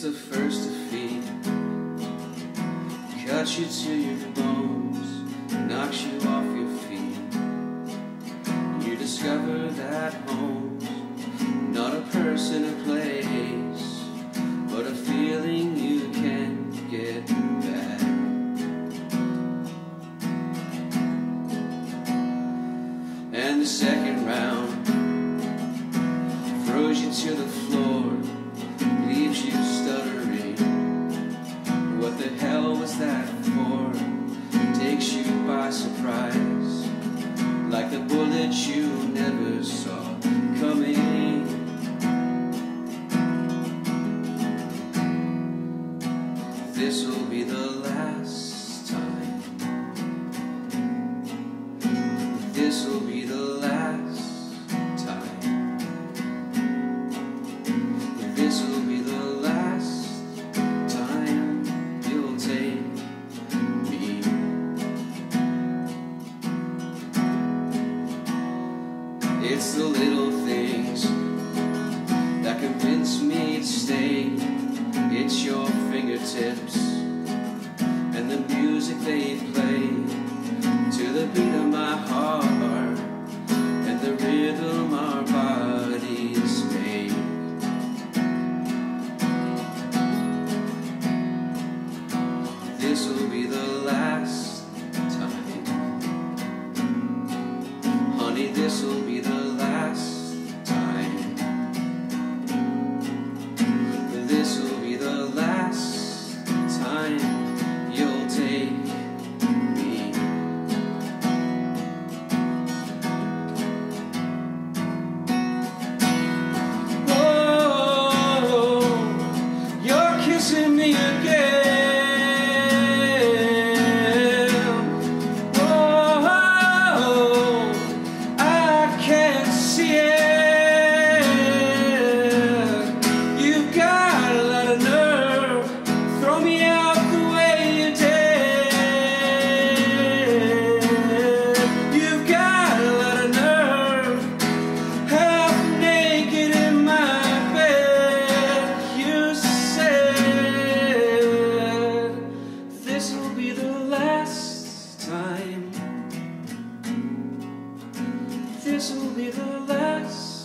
the first defeat. cuts you to your bones, knocks you off your feet. You discover that home's not a person, a place, but a feeling you can't get back. And the second round throws you to the floor This'll be the last time. This'll be the last time. This'll be the last time you'll take me. It's the little things that convince me to stay. It's your fingertips and the music they play to the beat of my heart and the rhythm our bodies make. This will be the last this will be the last.